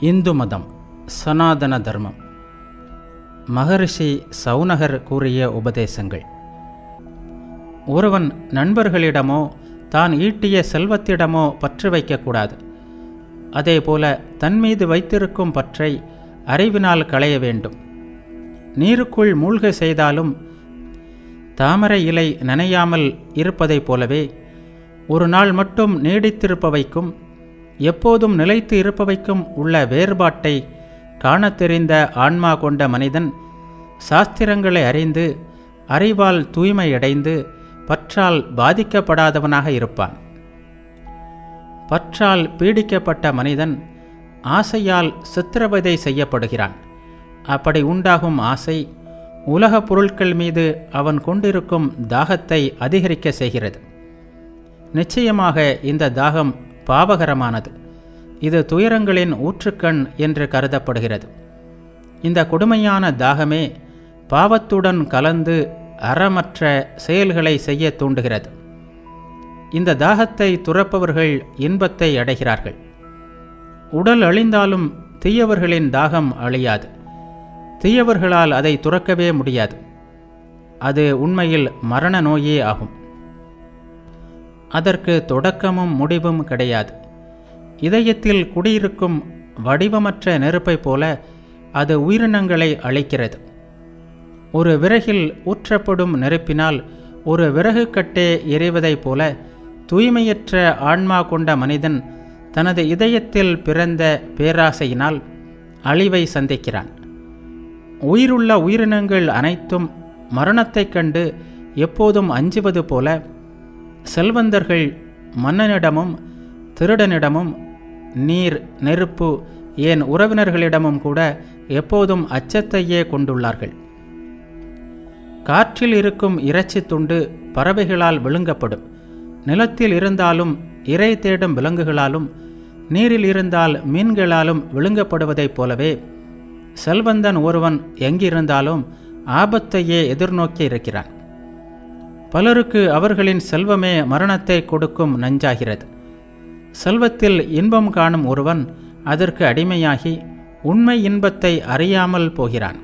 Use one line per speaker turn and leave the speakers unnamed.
இந்து மதம் சனாதன தர்மம். மகரிஷி சவுனகர் கூறிய உபதேசங்கள். ஒருவன் நண்பர்களிடமோ தான் ஈட்டிய செல்வத்திடமோ பற்று வைக்கக்கூடாது. அதேபோல தன் மீது வைத்திருக்கும் பற்றை அறிவினால் களைய வேண்டும். நீருக்குள் மூழ்க செய்தாலும் தாமரை இலை நனையாமல் இருப்பதைப் போலவே ஒரு நாள் மட்டும் நீடித்திருப்பவைக்கும் எப்போதும் நிலைத்து இருப்பவைக்கும் உள்ள வேறுபாட்டை காண தெரிந்த ஆன்மா கொண்ட மனிதன் சாஸ்திரங்களை அறிந்து அறிவால் தூய்மையடைந்து பற்றால் பாதிக்கப்படாதவனாக இருப்பான். பற்றால் பீடிக்கப்பட்ட மனிதன் ஆசையால் சித்திரவதை செய்யப்படுகிறான். அப்படி உண்டாகும் ஆசை உலகப் பொருட்கள் மீது அவன் கொண்டிருக்கும் தாகத்தை அதிகரிக்க செய்கிறது. நிச்சயமாக இந்த தாகம் பாவகரமானது. இது துயரங்களின் ஊற்றுக்கண் என்று கருதப்படுகிறது. இந்த கொடுமையான தாகமே பாவத்துடன் கலந்து அறமற்ற செயல்களை செய்ய தூண்டுகிறது. இந்த தாகத்தை துறப்பவர்கள் இன்பத்தை அடைகிறார்கள். உடல் அழிந்தாலும் தீயவர்களின் தாகம் அழியாது. தீயவர்களால் அதை துறக்கவே முடியாது. அது உண்மையில் மரண நோயே ஆகும். அதற்கு தொடக்கமும் முடிவும் கிடையாது. இதயத்தில் குடியிருக்கும் வடிவமற்ற நெருப்பைப் போல அது உயிரினங்களை அழிக்கிறது. ஒரு விறகில் ஊற்றப்படும் நெருப்பினால் ஒரு விறகு கட்டே எரிவதைப் போல தூய்மையற்ற ஆன்மா கொண்ட மனிதன் தனது இதயத்தில் பிறந்த பேராசையினால் அழிவை சந்திக்கிறான். உயிருள்ள உயிரினங்கள் அனைத்தும் மரணத்தைக் கண்டு எப்போதும் அஞ்சுவது போல செல்வந்தர்கள் மன்னனிடமும் திருடனிடமும் நீர் நெருப்பு ஏன் உறவினர்களிடமும் கூட எப்போதும் அச்சத்தையே கொண்டுள்ளார்கள். காற்றில் இருக்கும் இறைச்சி துண்டு பறவைகளால் விழுங்கப்படும். நிலத்தில் இருந்தாலும் இறை தேடும் விலங்குகளாலும் நீரில் இருந்தால் மீன்களாலும் விழுங்கப்படுவதைப் போலவே செல்வந்தன் ஒருவன் எங்கிருந்தாலும் ஆபத்தையே எதிர்நோக்கி இருக்கிறான் பலருக்கு அவர்களின் செல்வமே மரணத்தை கொடுக்கும் நஞ்சாகிறது. செல்வத்தில் இன்பம் காணும் ஒருவன் அதற்கு அடிமையாகி உண்மை இன்பத்தை அறியாமல் போகிறான்.